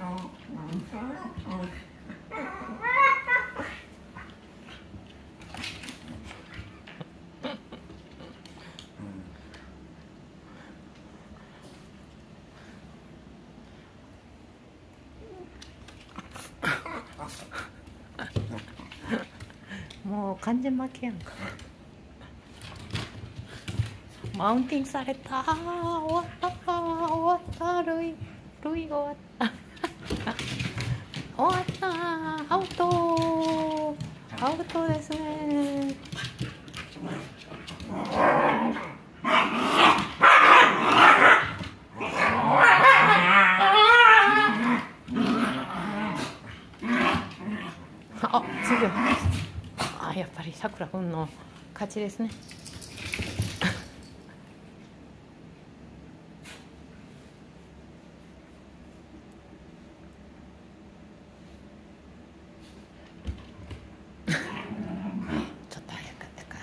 もう完全負けやんか。マウンティングされた。終わった。終わった。ルイルイ終わった。終わった。アウト。アウトですね。あ次は。あやっぱりさくらくんの勝ちですねちょっと早かったか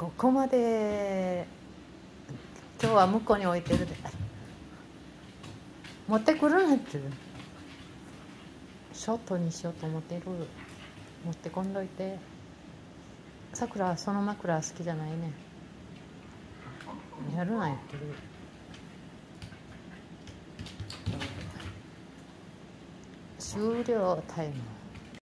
ここまで今日は向こうに置いてるで。持ってくるなんて。ショートにしようと思ってる。持ってこんどいて。さくらはその枕好きじゃないね。やるな言ってる。終了タイム。